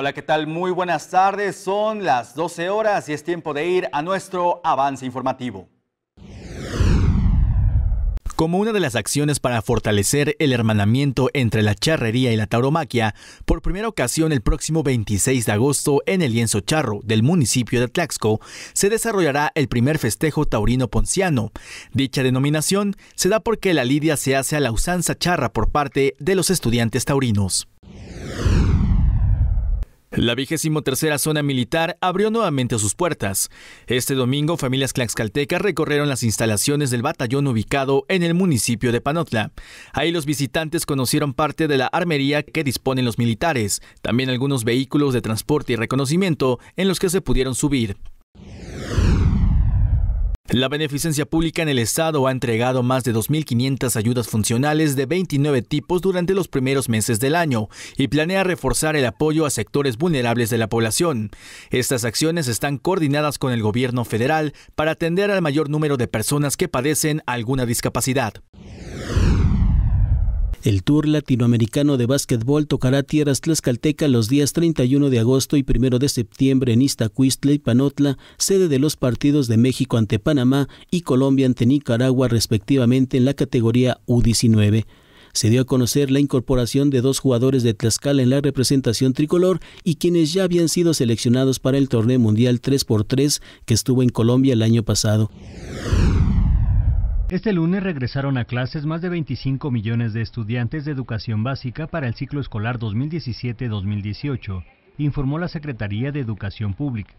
Hola, ¿qué tal? Muy buenas tardes. Son las 12 horas y es tiempo de ir a nuestro avance informativo. Como una de las acciones para fortalecer el hermanamiento entre la charrería y la tauromaquia, por primera ocasión el próximo 26 de agosto en el lienzo charro del municipio de Tlaxco se desarrollará el primer festejo taurino ponciano. Dicha denominación se da porque la lidia se hace a la usanza charra por parte de los estudiantes taurinos. La vigésimo tercera zona militar abrió nuevamente sus puertas. Este domingo, familias tlaxcaltecas recorrieron las instalaciones del batallón ubicado en el municipio de Panotla. Ahí los visitantes conocieron parte de la armería que disponen los militares, también algunos vehículos de transporte y reconocimiento en los que se pudieron subir. La Beneficencia Pública en el Estado ha entregado más de 2.500 ayudas funcionales de 29 tipos durante los primeros meses del año y planea reforzar el apoyo a sectores vulnerables de la población. Estas acciones están coordinadas con el gobierno federal para atender al mayor número de personas que padecen alguna discapacidad. El Tour Latinoamericano de Básquetbol tocará tierras tlaxcalteca los días 31 de agosto y 1 de septiembre en Iztacuistla y Panotla, sede de los partidos de México ante Panamá y Colombia ante Nicaragua respectivamente en la categoría U19 se dio a conocer la incorporación de dos jugadores de Tlaxcala en la representación tricolor y quienes ya habían sido seleccionados para el torneo mundial 3x3 que estuvo en Colombia el año pasado. Este lunes regresaron a clases más de 25 millones de estudiantes de educación básica para el ciclo escolar 2017-2018, informó la Secretaría de Educación Pública.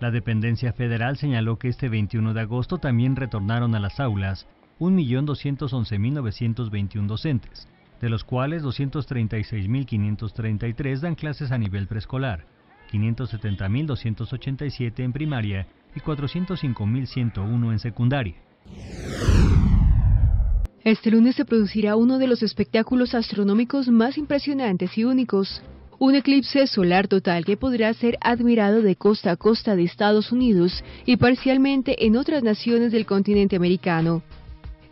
La dependencia federal señaló que este 21 de agosto también retornaron a las aulas 1.211.921 docentes, de los cuales 236.533 dan clases a nivel preescolar, 570.287 en primaria y 405.101 en secundaria. Este lunes se producirá uno de los espectáculos astronómicos más impresionantes y únicos. Un eclipse solar total que podrá ser admirado de costa a costa de Estados Unidos y parcialmente en otras naciones del continente americano.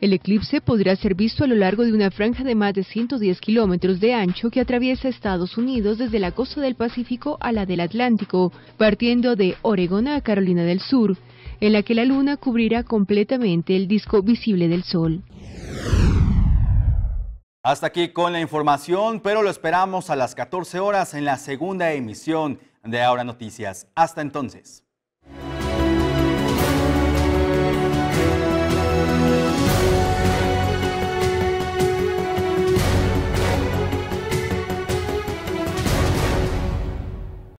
El eclipse podrá ser visto a lo largo de una franja de más de 110 kilómetros de ancho que atraviesa Estados Unidos desde la costa del Pacífico a la del Atlántico, partiendo de Oregón a Carolina del Sur, en la que la luna cubrirá completamente el disco visible del Sol. Hasta aquí con la información, pero lo esperamos a las 14 horas en la segunda emisión de Ahora Noticias. Hasta entonces.